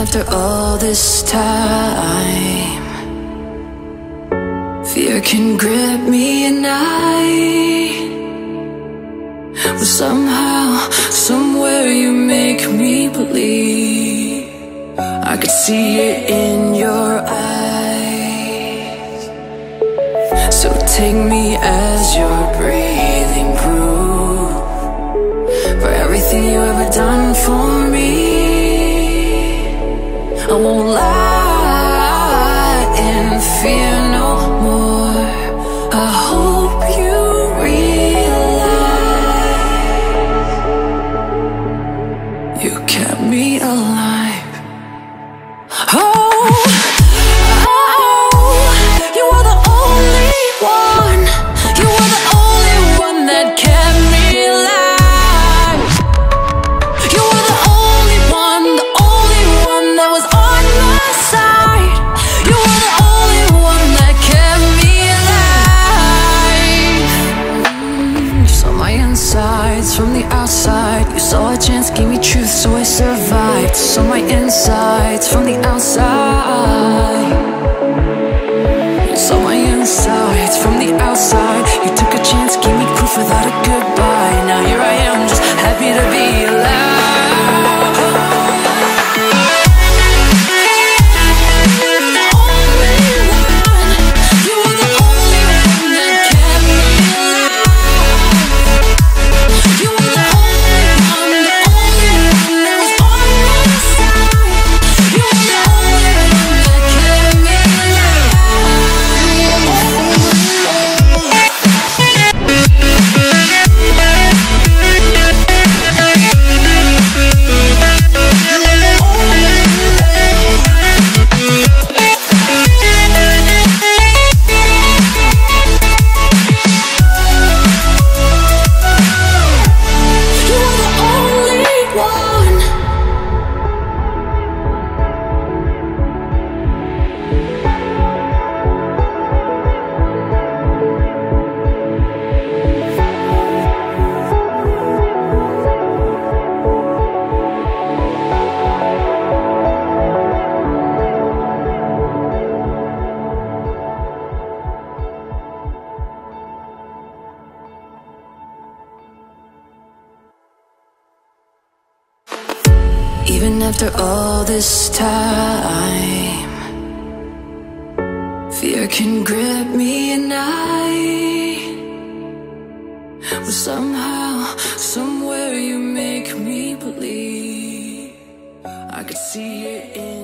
after all this time. Fear can grip me and I But somehow, somewhere you make me believe. I could see it in your eyes. So take me as your breath. insides from the outside. Even after all this time, fear can grip me, and I But somehow, somewhere, you make me believe I could see it in.